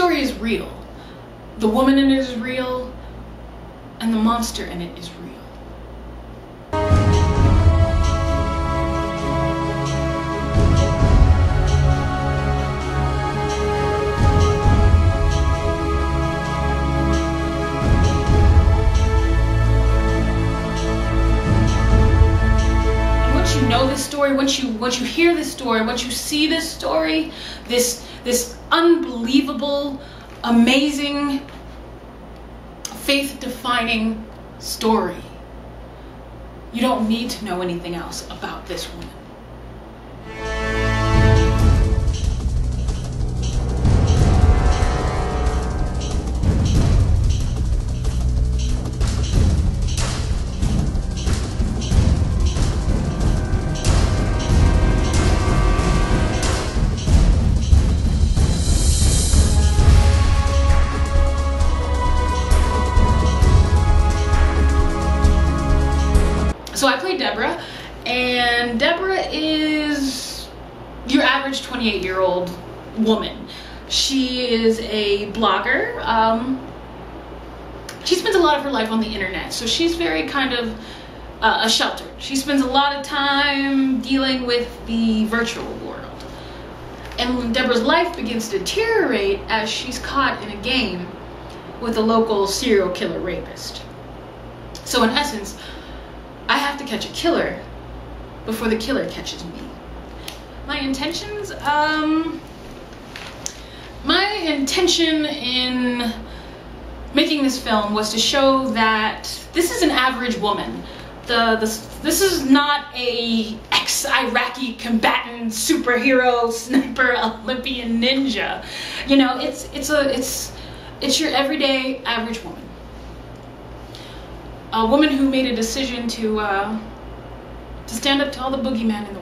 story is real. The woman in it is real, and the monster in it is real. Know this story, once you once you hear this story, once you see this story, this this unbelievable, amazing, faith-defining story, you don't need to know anything else about this woman. So I play Deborah, and Deborah is your average 28 year old woman. She is a blogger. Um, she spends a lot of her life on the internet, so she's very kind of uh, a shelter. She spends a lot of time dealing with the virtual world. And Deborah's life begins to deteriorate as she's caught in a game with a local serial killer rapist. So, in essence, catch a killer before the killer catches me. My intentions, um, my intention in making this film was to show that this is an average woman. The, the this is not a ex-Iraqi combatant superhero sniper Olympian ninja. You know, it's it's a it's it's your everyday average woman a woman who made a decision to uh, to stand up to all the boogeyman in the.